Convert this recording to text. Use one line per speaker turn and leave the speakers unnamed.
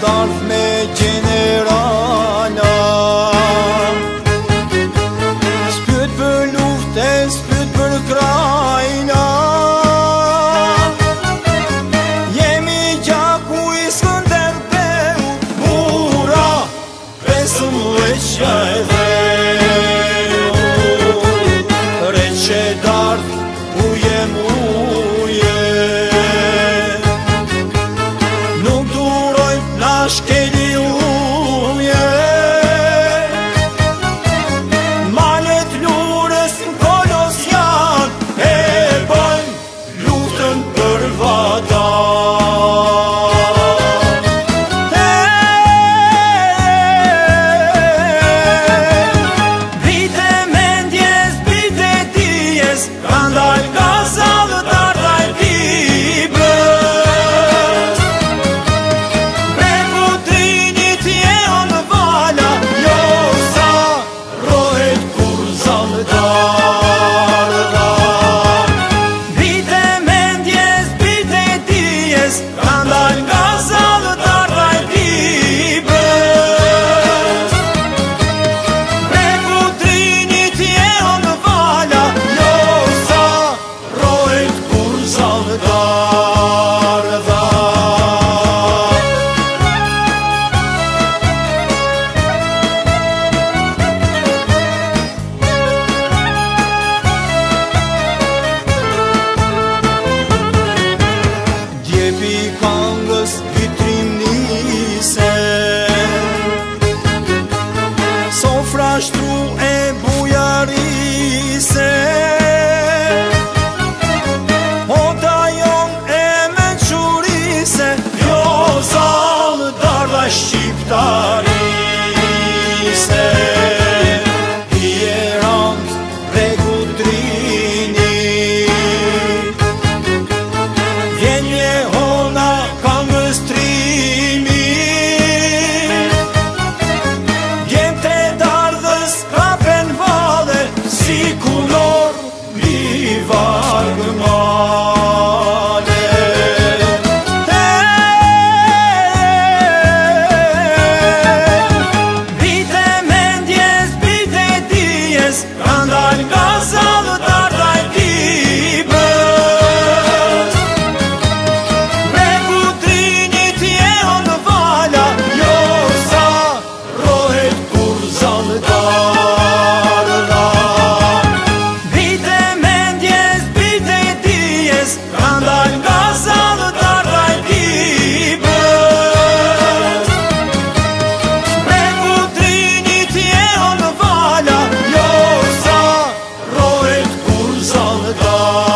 dalf me generala Spyt për luft e spyt për krajna Jemi gjaku i skënder për ura Pesë mu e shajda наш труд. the